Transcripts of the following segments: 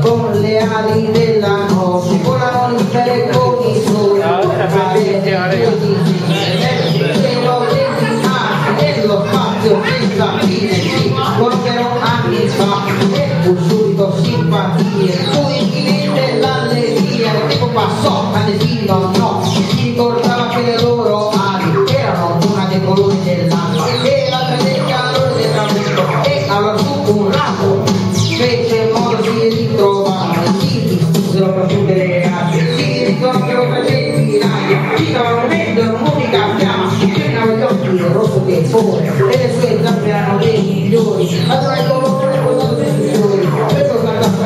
con le ali della noce volano libere con i suoi ah, nello spazio senza fine si corsero anni fa e fu subito simpatie fu il cliente dell'allegria il tempo ecco passò ma nessuno no si ricordava che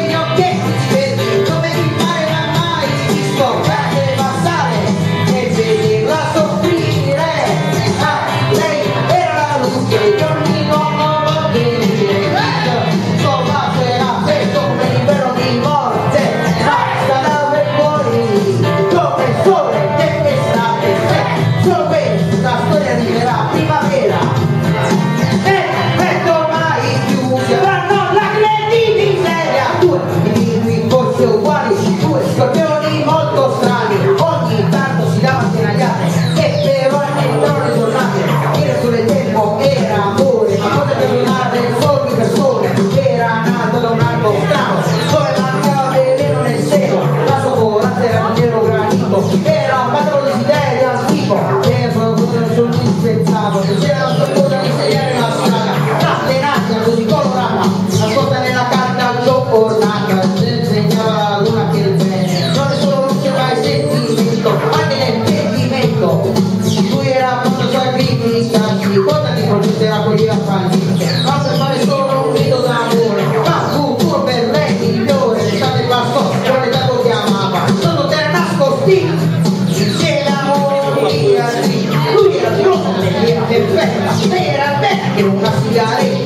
your guest. uguali su due scorpioni parte, beh, la non una sigaretta.